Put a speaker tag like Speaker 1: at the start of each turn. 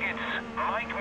Speaker 1: tickets. Mike